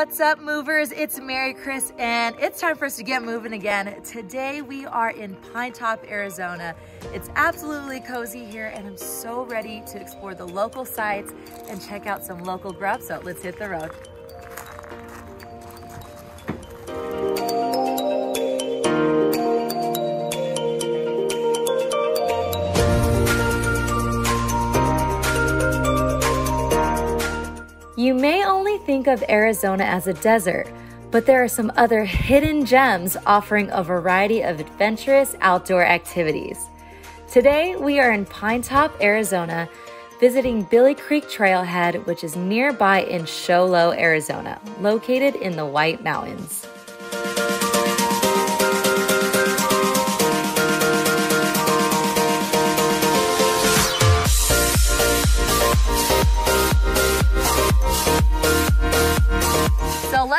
What's up, movers? It's Maricris, and it's time for us to get moving again. Today, we are in Pinetop, Arizona. It's absolutely cozy here, and I'm so ready to explore the local sites and check out some local grub, so let's hit the road. You may only think of Arizona as a desert, but there are some other hidden gems offering a variety of adventurous outdoor activities. Today, we are in Pinetop, Arizona, visiting Billy Creek Trailhead, which is nearby in Show Low, Arizona, located in the White Mountains.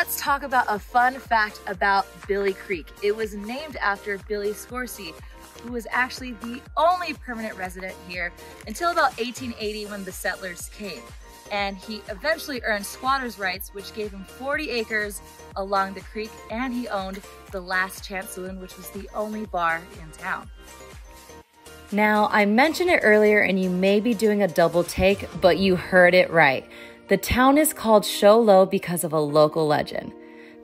Let's talk about a fun fact about Billy Creek. It was named after Billy Scorsese, who was actually the only permanent resident here until about 1880 when the settlers came. And he eventually earned squatter's rights, which gave him 40 acres along the creek, and he owned the Last Chance Saloon, which was the only bar in town. Now, I mentioned it earlier, and you may be doing a double take, but you heard it right. The town is called Show Low because of a local legend.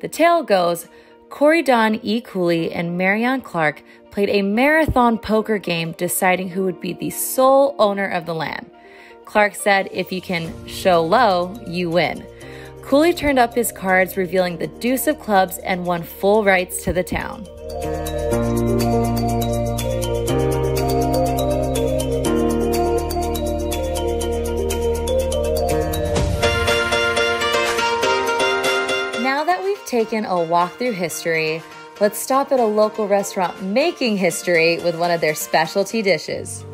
The tale goes Corydon E. Cooley and Marion Clark played a marathon poker game deciding who would be the sole owner of the land. Clark said, If you can show low, you win. Cooley turned up his cards, revealing the deuce of clubs, and won full rights to the town. Taken a walk through history, let's stop at a local restaurant making history with one of their specialty dishes.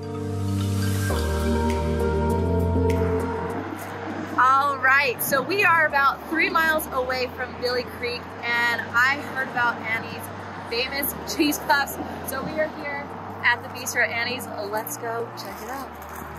All right, so we are about three miles away from Billy Creek, and I heard about Annie's famous cheese puffs. So we are here at the Bistro Annie's. Let's go check it out.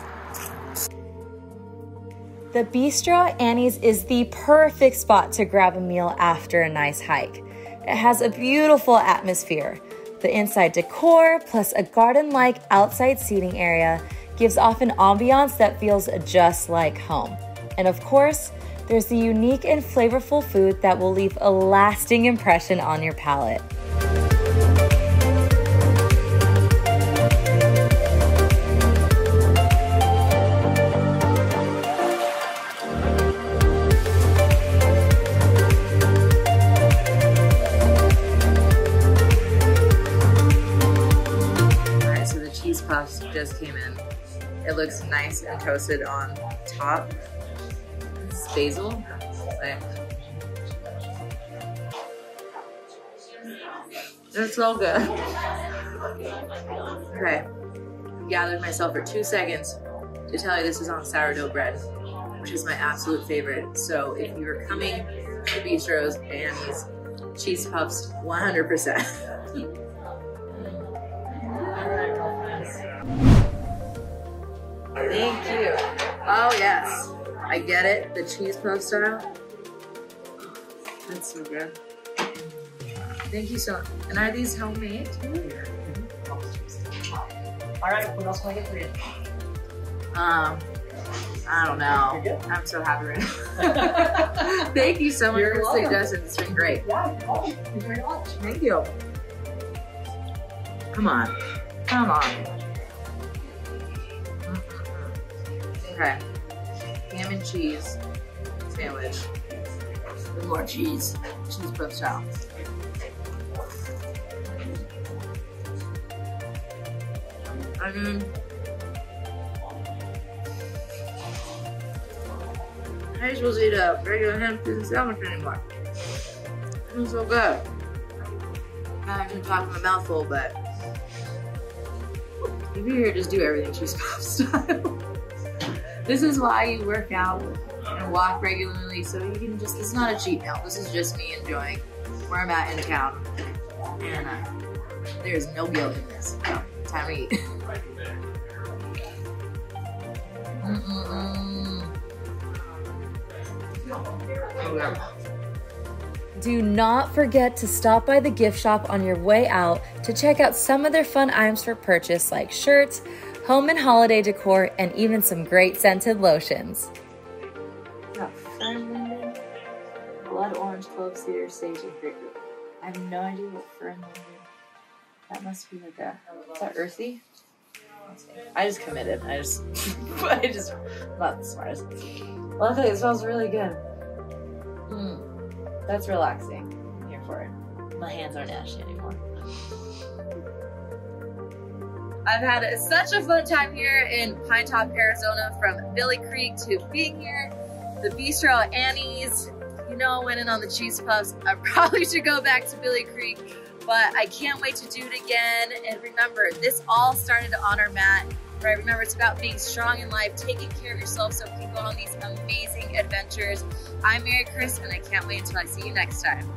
The Bistro Annie's is the perfect spot to grab a meal after a nice hike. It has a beautiful atmosphere. The inside decor plus a garden like outside seating area gives off an ambiance that feels just like home. And of course, there's the unique and flavorful food that will leave a lasting impression on your palate. It looks nice and toasted on top. It's basil. It's so good. Okay. Gathered myself for two seconds to tell you this is on sourdough bread, which is my absolute favorite. So if you're coming to bistros and these cheese puffs, 100%. Thank you. Oh, yes. I get it. The cheese puff style. That's so good. Thank you so much. And are these homemade? All right, what else can I get for you? Um, I don't know. I'm so happy right now. Thank you so much You're for the suggestion. It's been great. Yeah, Thank you very much. Thank you. Come on. Come on. Okay. Ham and cheese sandwich. With more cheese. Cheese puff style. Mm-hmm. I mean, how are you supposed to eat a regular ham cheese sandwich anymore? It's so good. I'm not actually talking my mouth full, but if you're here, just do everything cheese puff style. This is why you work out and walk regularly so you can just, it's not a cheat meal. This is just me enjoying where I'm at in town. And uh, there's no guilt in this. Time to eat. Do not forget to stop by the gift shop on your way out to check out some of their fun items for purchase like shirts, home and holiday decor, and even some great scented lotions. Blood orange, clove cedar, sage, and grapefruit. I have no idea what fern linden. That must be like a. Is that earthy? I just committed. I just, I just, not the smartest. Luckily, it smells really good. Mm, that's relaxing. I'm here for it. My hands aren't ashy anymore. I've had such a fun time here in Pinetop, Arizona, from Billy Creek to being here, the Bistro Annie's. You know, I went in on the cheese puffs. I probably should go back to Billy Creek, but I can't wait to do it again. And remember, this all started to honor Matt. Right? Remember, it's about being strong in life, taking care of yourself so you can go on these amazing adventures. I'm Maricris, and I can't wait until I see you next time.